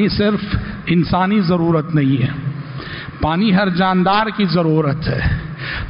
ये सिर्फ़ इंसानी ज़रूरत नहीं है। पानी हर जानदार की ज़रूरत है।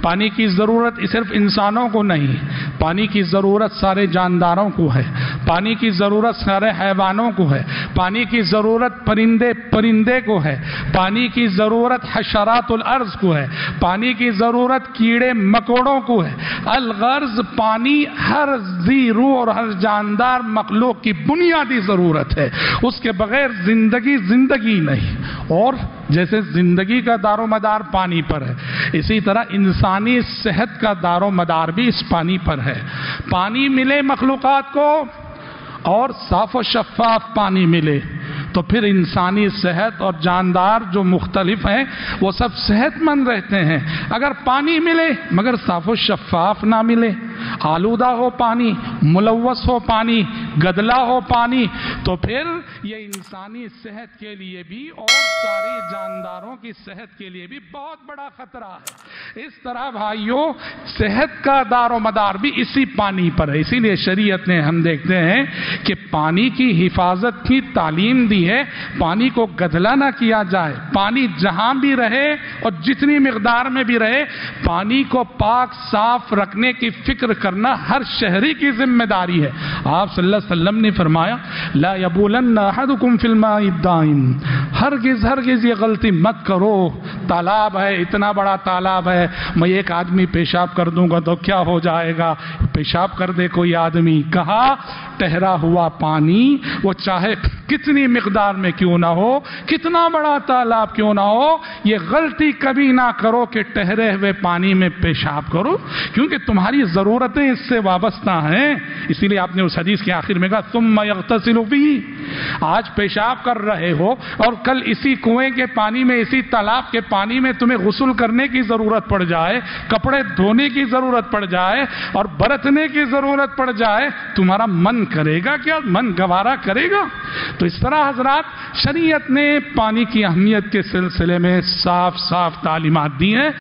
पानी की ज़रूरत सिर्फ़ इंसानों को नहीं, पानी की ज़रूरत सारे जानदारों को है। पानी की ज़रूरत सारे हैवानों को है। पानी की ज़रूरत परिंदे परिंदे को है। पानी की ज़रूरत हशरातुल अर्ज़ को है। पानी की ज़रूरत कीड़े, मकोड़ों को है। अलगर्ज पानी हर जी रू और हर जानदार मखलूक की बुनियादी ज़रूरत है। उसके बगैर ज़िंदगी ज़िंदगी नहीं। और जैसे ज़िंदगी का दारो मदार पानी पर है, इसी तरह इंसानी सेहत का दारो मदार भी इस पानी पर है। पानी मिले मखलूक़ात को और साफ़ व शफाफ पानी मिले तो फिर इंसानी सेहत और जानदार जो मुख्तलिफ़ हैं, वो सब सेहतमंद रहते हैं। अगर पानी मिले, मगर साफ़ व शफाफ ना मिले। आलूदा हो पानी मुलवस हो पानी, गदला हो पानी तो फिर ये इंसानी सेहत के लिए भी और सारे जानदारों की सेहत के लिए भी बहुत बड़ा खतरा है। इस तरह भाइयों, सेहत का दारो मदार भी इसी पानी पर है। इसीलिए शरीयत ने हम देखते हैं कि पानी की हिफाजत की तालीम दी है। पानी को गदला ना किया जाए। पानी जहाँ भी रहे और जितनी मकदार में भी रहे, पानी को पाक साफ़ रखने की फ़िक्र करना हर शहरी की ज़िम्मेदारी है। आप सल्लल्लाहु अलैहि वसल्लम ने फरमाया, ला यबूलन अहदुकुम फिल्मा दाइम हरगिज हरगिज ये गलती मत करो। तालाब है, इतना बड़ा तालाब है। मैं एक आदमी पेशाब कर दूँगा तो क्या हो जाएगा? पेशाब कर दे कोई आदमी। कहा, ठहरा हुआ पानी, वो चाहे कितनी मकदार में क्यों ना हो, कितना बड़ा तालाब क्यों ना हो, ये गलती कभी ना करो कि ठहरे हुए पानी में पेशाब करो, क्योंकि तुम्हारी ज़रूरतें इससे वाबस्ता हैं। इसीलिए आपने उस हदीस के आखिर में कहा, तुम मैं भी आज पेशाब कर रहे हो और कल इसी कुएँ के पानी में, इसी तालाब के पानी में तुम्हें गसल करने की ज़रूरत पड़ जाए, कपड़े धोने की ज़रूरत पड़ जाए और बरतने की ज़रूरत पड़ जाए, तुम्हारा मन करेगा क्या? मन गवारा करेगा? तो इस तरह हजरात, शरीयत ने पानी की अहमियत के सिलसिले में साफ़ साफ़ तालीमत दी हैं।